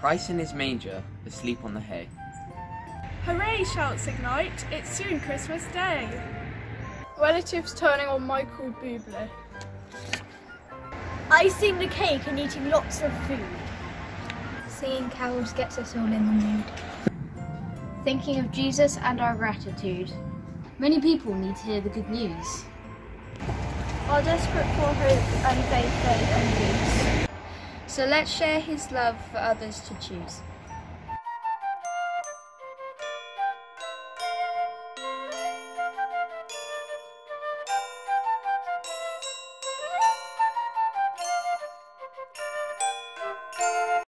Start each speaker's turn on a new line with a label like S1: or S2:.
S1: Christ in his manger, asleep on the hay.
S2: Hooray, shouts ignite, it's soon Christmas Day.
S3: Relatives turning on Michael Bublé.
S4: Icing the cake and eating lots of food.
S5: Singing carols gets us all in the mood. Thinking of Jesus and our gratitude. Many people need to hear the good news.
S4: Are desperate for hope and faith, faith and peace.
S5: So let's share his love for others to choose.